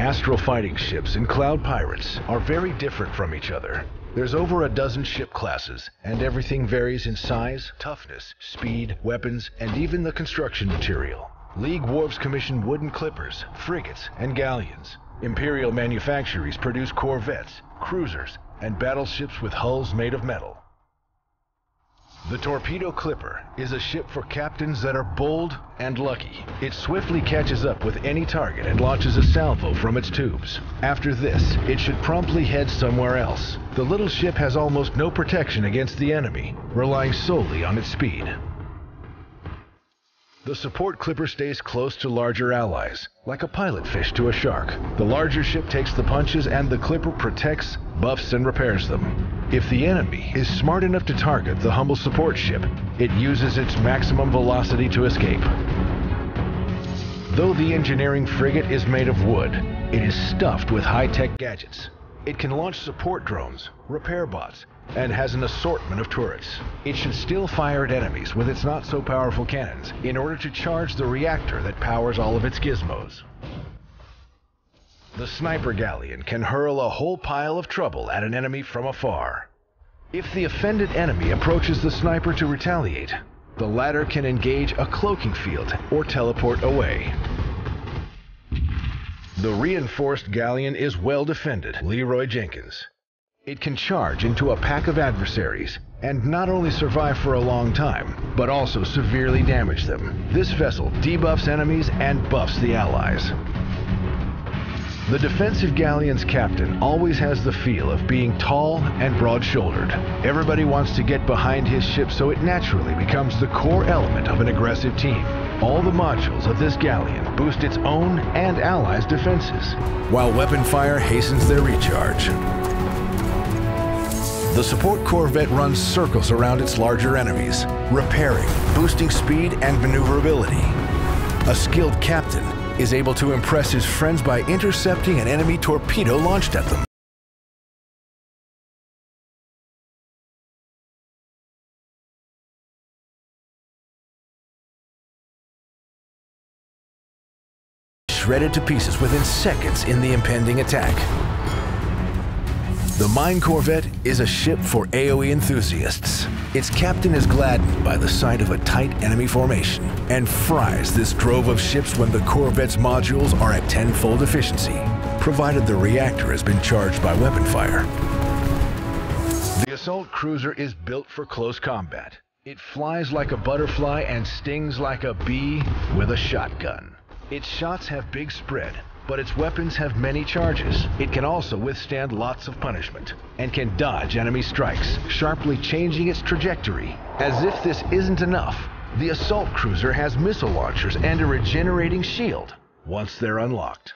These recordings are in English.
Astral fighting ships and cloud pirates are very different from each other. There's over a dozen ship classes, and everything varies in size, toughness, speed, weapons, and even the construction material. League Wharves commission wooden clippers, frigates, and galleons. Imperial manufactories produce corvettes, cruisers, and battleships with hulls made of metal. The Torpedo Clipper is a ship for captains that are bold and lucky. It swiftly catches up with any target and launches a salvo from its tubes. After this, it should promptly head somewhere else. The little ship has almost no protection against the enemy, relying solely on its speed. The support clipper stays close to larger allies, like a pilot fish to a shark. The larger ship takes the punches and the clipper protects, buffs, and repairs them. If the enemy is smart enough to target the humble support ship, it uses its maximum velocity to escape. Though the engineering frigate is made of wood, it is stuffed with high-tech gadgets. It can launch support drones, repair bots, and has an assortment of turrets. It should still fire at enemies with its not-so-powerful cannons in order to charge the reactor that powers all of its gizmos. The sniper galleon can hurl a whole pile of trouble at an enemy from afar. If the offended enemy approaches the sniper to retaliate, the latter can engage a cloaking field or teleport away. The reinforced galleon is well defended, Leroy Jenkins. It can charge into a pack of adversaries and not only survive for a long time, but also severely damage them. This vessel debuffs enemies and buffs the allies. The defensive galleon's captain always has the feel of being tall and broad-shouldered. Everybody wants to get behind his ship so it naturally becomes the core element of an aggressive team. All the modules of this galleon boost its own and allies' defenses, while weapon fire hastens their recharge. The support corvette runs circles around its larger enemies, repairing, boosting speed and maneuverability. A skilled captain is able to impress his friends by intercepting an enemy torpedo launched at them. Shredded to pieces within seconds in the impending attack. The Mine Corvette is a ship for AoE enthusiasts. Its captain is gladdened by the sight of a tight enemy formation and fries this drove of ships when the Corvette's modules are at tenfold efficiency, provided the reactor has been charged by weapon fire. The assault cruiser is built for close combat. It flies like a butterfly and stings like a bee with a shotgun. Its shots have big spread, but its weapons have many charges. It can also withstand lots of punishment and can dodge enemy strikes, sharply changing its trajectory. As if this isn't enough, the assault cruiser has missile launchers and a regenerating shield once they're unlocked.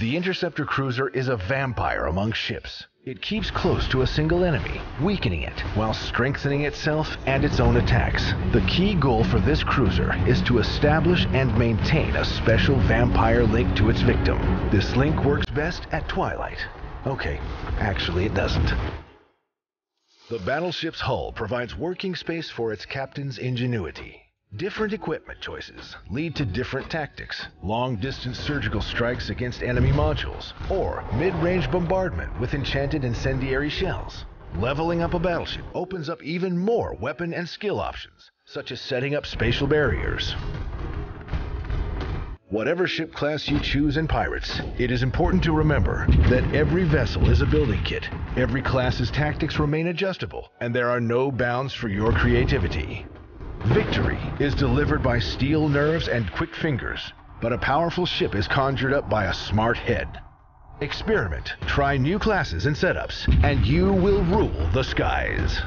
The interceptor cruiser is a vampire among ships. It keeps close to a single enemy, weakening it while strengthening itself and its own attacks. The key goal for this cruiser is to establish and maintain a special vampire link to its victim. This link works best at twilight. Okay, actually it doesn't. The battleship's hull provides working space for its captain's ingenuity. Different equipment choices lead to different tactics. Long-distance surgical strikes against enemy modules, or mid-range bombardment with enchanted incendiary shells. Leveling up a battleship opens up even more weapon and skill options, such as setting up spatial barriers. Whatever ship class you choose in Pirates, it is important to remember that every vessel is a building kit. Every class's tactics remain adjustable, and there are no bounds for your creativity. Victory is delivered by steel nerves and quick fingers, but a powerful ship is conjured up by a smart head. Experiment, try new classes and setups, and you will rule the skies.